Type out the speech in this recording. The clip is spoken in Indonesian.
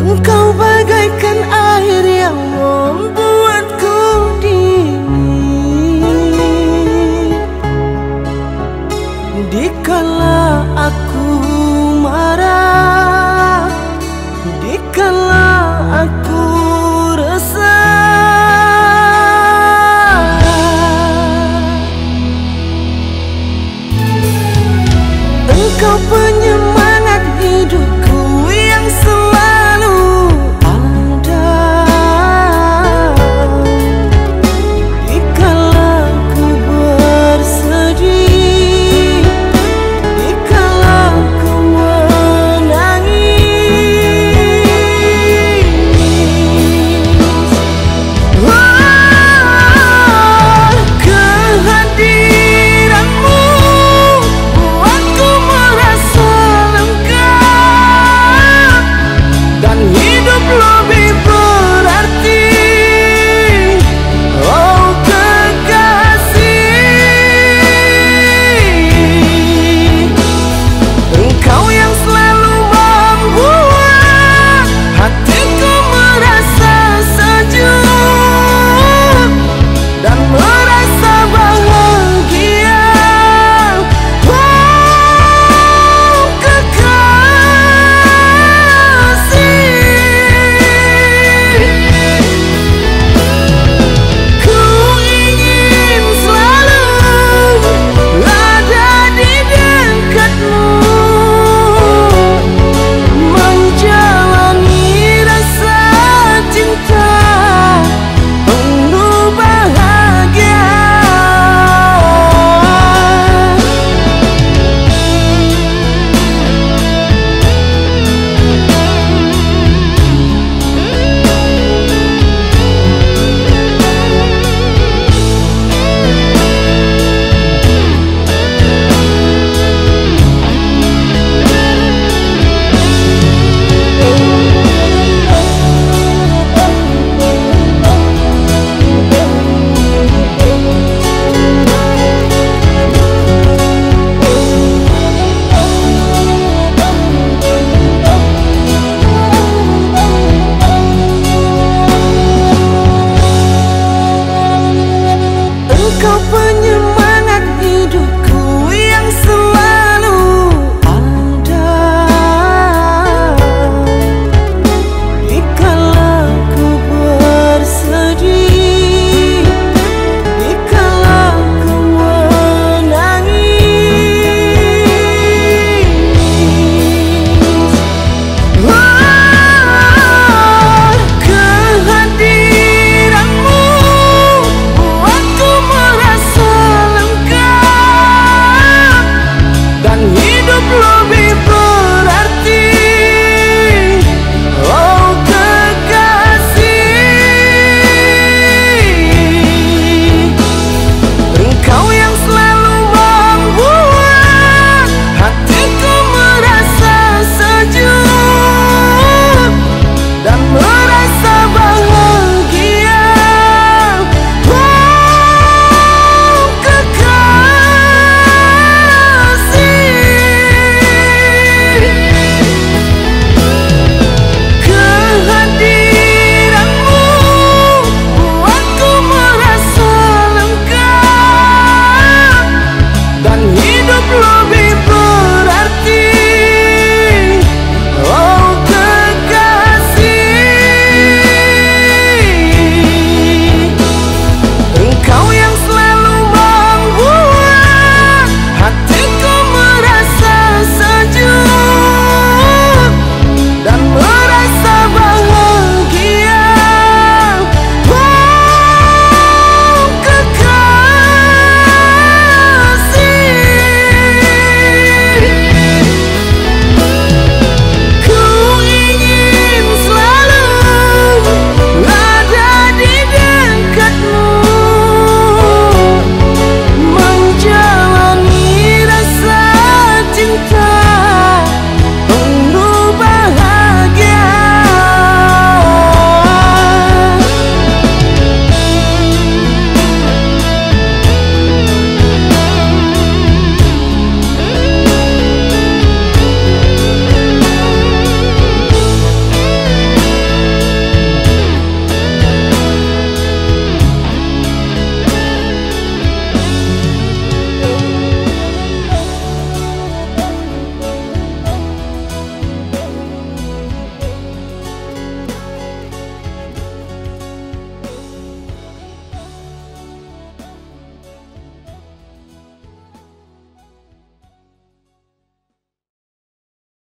Engkau bagaikan air yang membuatku dingin. Dikala aku marah Dikala